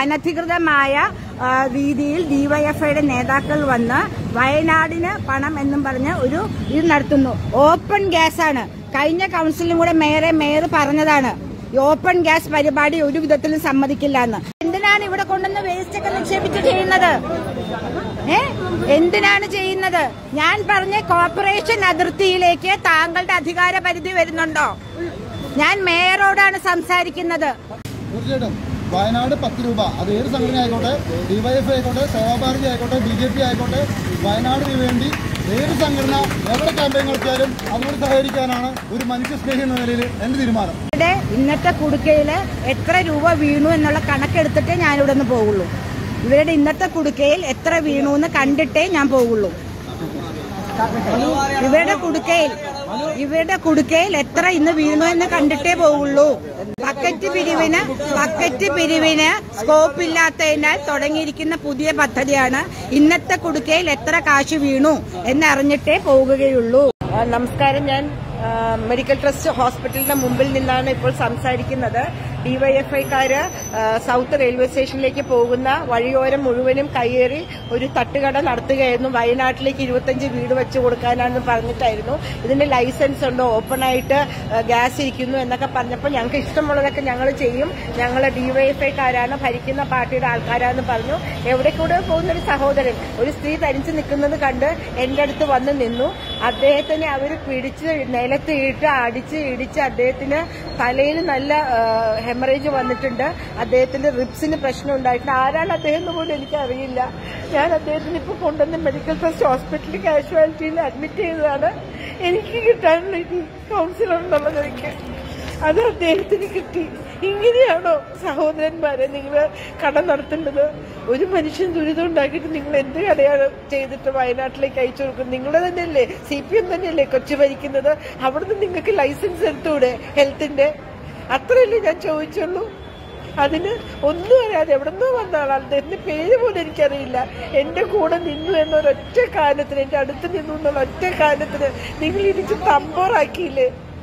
അനധികൃതമായ രീതിയിൽ ഡിവൈഎഫ്ഐയുടെ നേതാക്കൾ വന്ന് വയനാടിന് പണം എന്നും പറഞ്ഞ് ഒരു ഇത് നടത്തുന്നു. ഓപ്പൺ ഗ്യാസ് ആണ് കഴിഞ്ഞ കൗൺസിലും കൂടെ മേയറെ മേയർ പറഞ്ഞതാണ്. ഓപ്പൺ ഗ്യാസ് പരിപാടി ഒരു വിധത്തിലും സമ്മതിക്കില്ല എന്ന്. എന്തിനാണ് ഇവിടെ കൊണ്ടുവന്ന് വേസ്റ്റ് ഒക്കെ നിക്ഷേപിച്ച് ചെയ്യുന്നത്? ഏ? എന്തിനാണ് ചെയ്യുന്നത്? ഞാൻ പറഞ്ഞ കോർപ്പറേഷൻ അതിർത്തിയിലേക്ക് താങ്കളുടെ അധികാര പരിധി വരുന്നുണ്ടോ? ഞാൻ മേയറോടാണ് സംസാരിക്കുന്നത്. വയനാട് പത്ത് രൂപ. അത് ഏത് സംഘടന ആയിക്കോട്ടെ? ഡിവൈഎഫ് ആയിക്കോട്ടെ സേവാഭാരതി ആയിക്കോട്ടെ ബി ജെ പി ആയിക്കോട്ടെ വയനാടിന് വേണ്ടി ഏത് സംഘടന എവിടെ ക്യാമ്പയിൻ നടത്തിയാലും അതിനോട് സഹകരിക്കാനാണ് ഒരു മനുഷ്യ സ്നേഹി എന്ന നിലയിൽ എന്റെ തീരുമാനം. ഇവിടെ ഇന്നത്തെ കുടുക്കയിൽ എത്ര രൂപ വീണു എന്നുള്ള കണക്കെടുത്തിട്ടേ ഞാനിവിടെ ഇവിടെ നിന്ന് പോകുള്ളൂ ഇവരുടെ ഇന്നത്തെ കുടുക്കയിൽ എത്ര വീണു എന്ന് കണ്ടിട്ടേ ഞാൻ പോകുള്ളൂ ഇവരുടെ കുടുക്കയിൽ ഇവരുടെ കുടുക്കയിൽ എത്ര ഇന്ന് വീണു എന്ന് കണ്ടിട്ടേ പോവുള്ളൂ. ബക്കറ്റ് പിരിവിന് ബക്കറ്റ് പിരിവിന് സ്കോപ്പ് ഇല്ലാത്തതിനാൽ തുടങ്ങിയിരിക്കുന്ന പുതിയ പദ്ധതിയാണ് ഇന്നത്തെ കുടുക്കയിൽ എത്ര കാശ് വീണു എന്നറിഞ്ഞിട്ടേ പോകുകയുള്ളൂ നമസ്കാരം. ഞാൻ മെഡിക്കൽ ട്രസ്റ്റ് ഹോസ്പിറ്റലിന്റെ മുമ്പിൽ നിന്നാണ് ഇപ്പോൾ സംസാരിക്കുന്നത്. ഡിവൈഎഫ്ഐക്കാര് സൗത്ത് റെയിൽവേ സ്റ്റേഷനിലേക്ക് പോകുന്ന വഴിയോരം മുഴുവനും കയ്യേറി ഒരു തട്ടുകട നടത്തുകയായിരുന്നു. വയനാട്ടിലേക്ക് ഇരുപത്തഞ്ച് വീട് വെച്ച് കൊടുക്കാനാണെന്ന് പറഞ്ഞിട്ടായിരുന്നു. ഇതിന്റെ ലൈസൻസ് ഉണ്ടോ? ഓപ്പൺ ആയിട്ട് ഗ്യാസ് ഇരിക്കുന്നു എന്നൊക്കെ പറഞ്ഞപ്പോൾ ഞങ്ങൾക്ക് ഇഷ്ടമുള്ളതൊക്കെ ഞങ്ങൾ ചെയ്യും. ഞങ്ങൾ ഡിവൈഎഫ്ഐക്കാരാണ് ഭരിക്കുന്ന പാർട്ടിയുടെ ആൾക്കാരാണെന്ന് പറഞ്ഞു. എവിടെ കൂടെ പോകുന്ന ഒരു സഹോദരൻ ഒരു സ്ത്രീ തനിച്ച് നിൽക്കുന്നത് കണ്ട് എന്റെ അടുത്ത് വന്ന് നിന്നു. അദ്ദേഹത്തിനെ അവർ പിടിച്ച് നിലത്ത് ഇട്ട് അടിച്ച് ഇടിച്ച് അദ്ദേഹത്തിന് തലയിൽ നല്ല ഹെമറേജ് വന്നിട്ടുണ്ട്. അദ്ദേഹത്തിന്റെ റിബ്സിന് പ്രശ്നം ഉണ്ടായിട്ടുണ്ട്. ആരാണ് അദ്ദേഹം എന്ന് പോലും എനിക്കറിയില്ല. ഞാൻ അദ്ദേഹത്തിന് ഇപ്പോൾ കൊണ്ടുവന്ന് മെഡിക്കൽ ഫസ്റ്റ് ഹോസ്പിറ്റലിൽ കാഷ്വാലിറ്റിയിൽ അഡ്മിറ്റ് ചെയ്തതാണ്. എനിക്ക് കിട്ടാനുള്ള കൗൺസിലർ എന്നുള്ളത് എനിക്ക് അത് അദ്ദേഹത്തിന് കിട്ടി. ഇങ്ങനെയാണോ സഹോദരന്മാരെ നിങ്ങൾ കട നടത്തേണ്ടത് ഒരു മനുഷ്യൻ ദുരിതം ഉണ്ടാക്കിയിട്ട് നിങ്ങൾ എന്ത് കടയാണ് ചെയ്തിട്ട് വയനാട്ടിലേക്ക് അയച്ചു കൊടുക്കുന്നത്? നിങ്ങൾ തന്നെയല്ലേ സി പി എം തന്നെയല്ലേ കൊച്ചു ഭരിക്കുന്നത്? അവിടുന്ന് നിങ്ങൾക്ക് ലൈസൻസ് എടുത്തൂടെ ഹെൽത്തിന്റെ അത്രയല്ലേ ഞാൻ ചോദിച്ചുള്ളൂ. അതിന് ഒന്നും അറിയാതെ എവിടെന്നോ വന്ന ആളാണ് അദ്ദേഹത്തിന്റെ പേര് പോലും എനിക്കറിയില്ല. എന്റെ കൂടെ നിന്നു എന്നൊരൊറ്റ കാരണത്തിന് എന്റെ അടുത്ത് നിന്നു എന്നുള്ള ഒറ്റ കാരണത്തിന് നിങ്ങൾ ഇടിച്ച് തമ്പോറാക്കിയില്ലേ